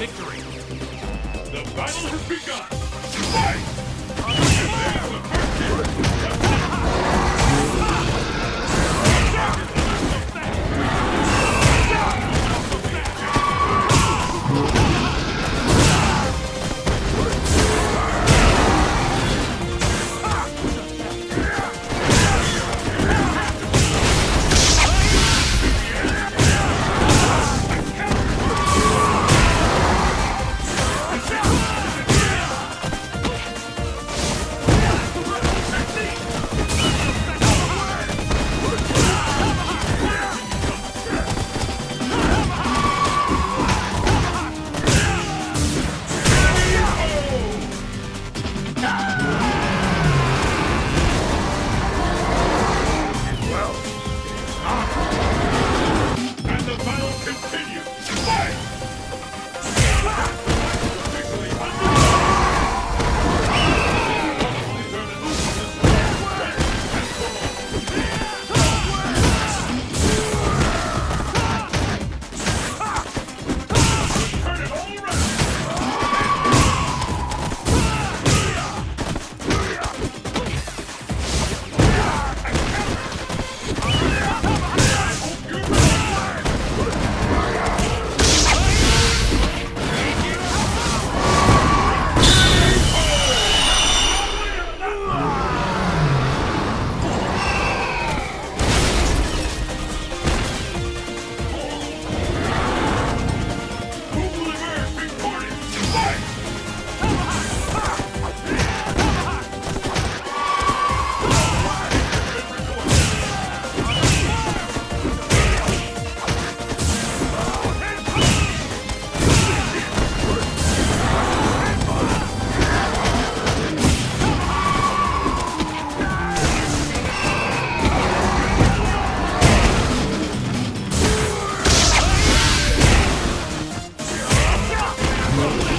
victory. The battle has begun. Fight! Come on.